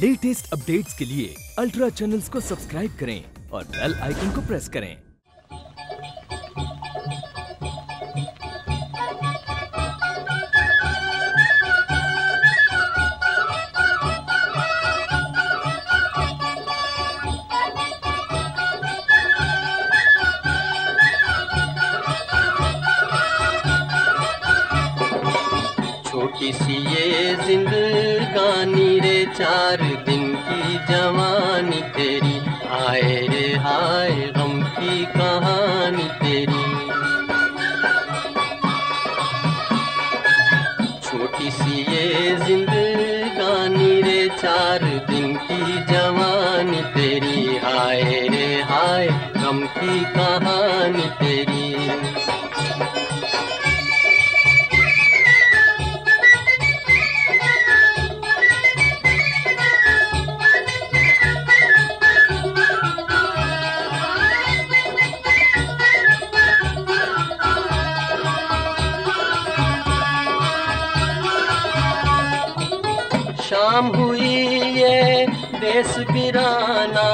Latest updates کے لیے ultra channels کو سبسکرائب کریں اور بیل آئیکن کو پریس کریں۔ چھوٹی سی یہ زندگانی رے چار دن کی جوانی تیری۔ آئے رے ہائے غم کی کہانی تیری۔ چھوٹی سی یہ زندگانی رے چار دن کی جوانی تیری۔ آئے رے ہائے غم کی کہانی تیری۔ شام ہوئی ہے۔ بیس پیرانہ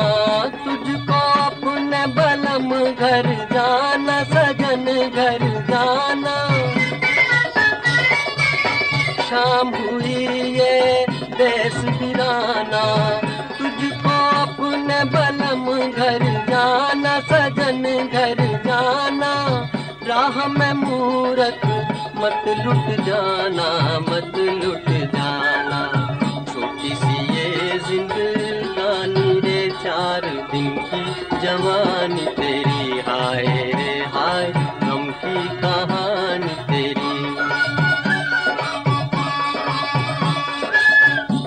تجھ کو اپنے بلم گھر جانا، سجن گھر جانا۔ شام ہوئی ہے بیس پیرانہ تجھ کو اپنے بلم گھر جانا، سجن گھر جانا۔ راہ میں مورت، مت لٹ جانا، مت لٹ جانا۔ زندگانی رے چار دن کی جوانی تیری ہائے رے ہائے، غم کی کہانی تیری۔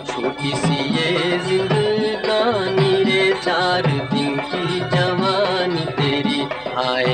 چھوٹی سی یہ زندگانی رے چار دن کی جوانی تیری ہائے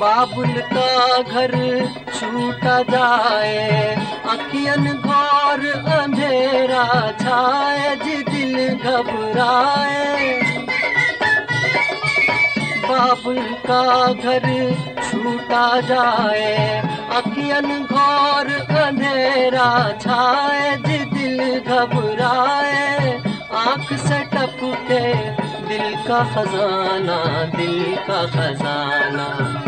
بابل کا گھر چھوٹا جائے اکین گور اندھیرا چھائے جی دل گھبرائے بابل کا گھر چھوٹا جائے اکین گور اندھیرا چھائے جی دل گھبرائے آنکھ سے ٹپکے دل کا خزانہ دل کا خزانہ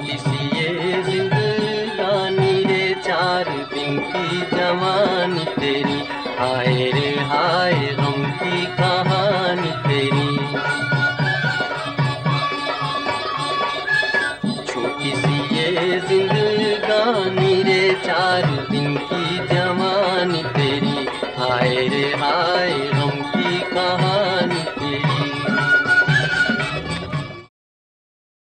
اس لیے زندگانی رے چار دن کی جوانی تیری۔ آئے رے، ہائے غم کی کہانی تیری۔ چھوٹی سی زندگانی رے چار دن کی جوانی تیری۔ آئے رے، ہائے